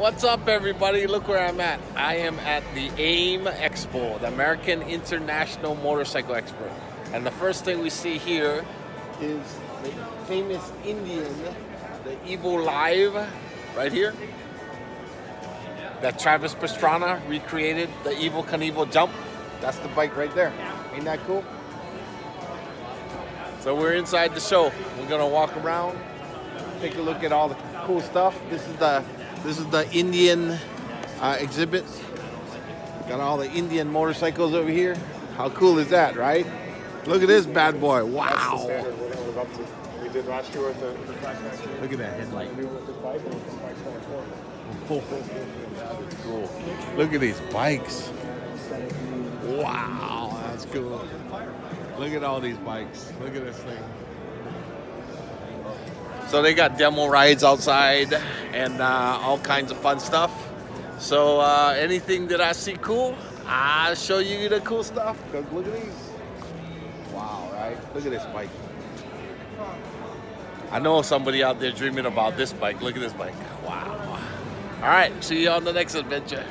What's up, everybody? Look where I'm at. I am at the AIM Expo, the American International Motorcycle Expo. And the first thing we see here is the famous Indian, the Evel Live, right here. That Travis Pastrana recreated, the Evel Knievel jump. That's the bike right there. Ain't that cool? So we're inside the show. We're gonna walk around, take a look at all the cool stuff. This is the this is the Indian uh, exhibit. Got all the Indian motorcycles over here. How cool is that, right? Look at this bad boy. Wow. We did last year with the. Look at that headlight. We with the bike and with the bike 24. Cool. Look at these bikes. Wow, that's cool. Look at all these bikes. Look at this thing. So they got demo rides outside and uh, all kinds of fun stuff. So uh, anything that I see cool, I'll show you the cool stuff. Cause look at these. Wow, right? Look at this bike. I know somebody out there dreaming about this bike. Look at this bike. Wow. All right, see you on the next adventure.